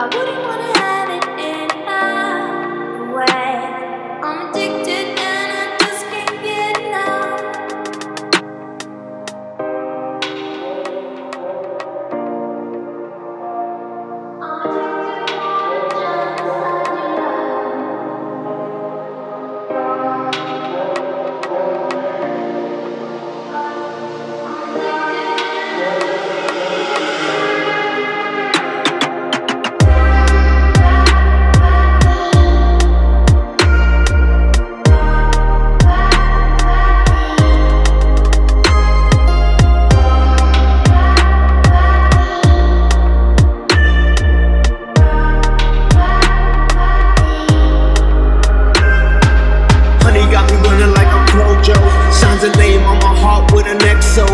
I wouldn't wanna next so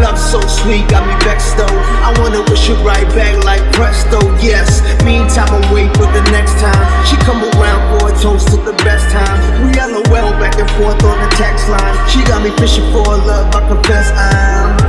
Love so sweet, got me vexed though. I wanna wish it right back like presto, yes. Meantime, I'm wait for the next time. She come around for a toast to the best time. We LOL back and forth on the text line. She got me fishing for love, I confess I'm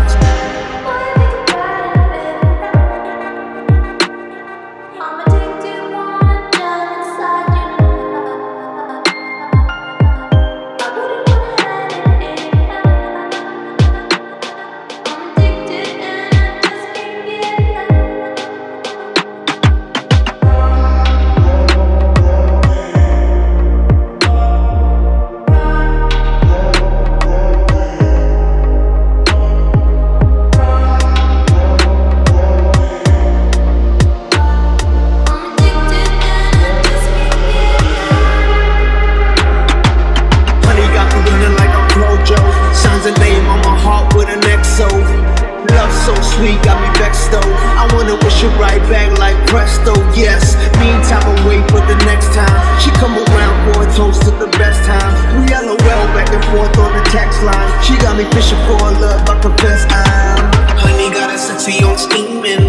sweet, got me vexed though. I wanna wish it right back like presto, yes. Meantime, I wait for the next time. She come around for a toast to the best time. We LOL back and forth on the text line. She got me fishing for love, I confess I'm. Honey got a sexy on steaming.